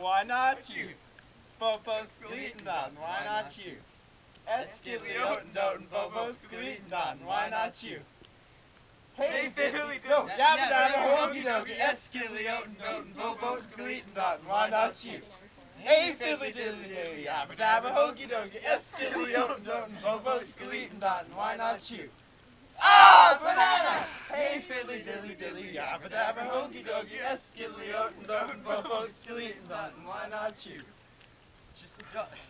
why not you? Bobo Skeleton, why not you? Eskiliotin, Dotin, Bobo Skeleton, why not you? Hey, Fiddly, go, yabba dabba, hokey dokey, Eskiliotin, Dotin, Bobo Skeleton, why not you? Hey, fiddly diddly day, yabba dabba, hokey dokey, Eskiliotin, Dotin, Bobo Skeleton, why not you? Ah, banana! Hey, fiddly dilly dilly, yabba dabba, hokey dokey, Eskiliotin, Dotin, Bobo Skeleton, why not you?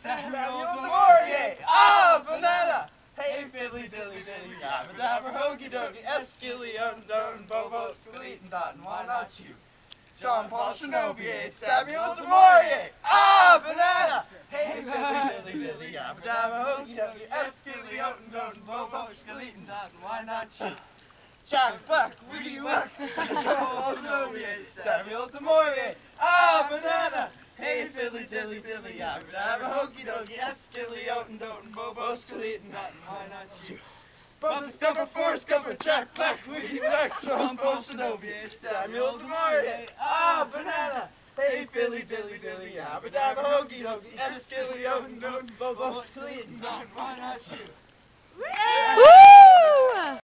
Samuel Demorier! Ah, banana! Hey, fiddly dilly dilly, dabba, hokey dokey, Eskiliotin, Dotin, Bobo Skeleton, why not you? John Paul Shinobier, Samuel Demorier! Ah, banana! Hey, fiddly dilly dilly, yabba dabba, hokey dokey, Eskiliotin, Dotin, Bobo Skeleton, why not you? Jack Wiggy Whack, John Paul Shinobier, Samuel Demorier! Ah, banana! Hey, fiddly dilly dilly, yabba dabba, hokey dokey, Eskiliotin, Dotin, Bobo Skeleton, not why not you? Bubba Stuffer, Forrest Gumper, Jack Wiggy Whack, John Paul Shinobier, Samuel Demorier! Ah, banana! Hey, fiddly dilly dilly, yabba dabba, hokey dokey, Eskiliotin, Dotin, Bobo Skeleton, why not you?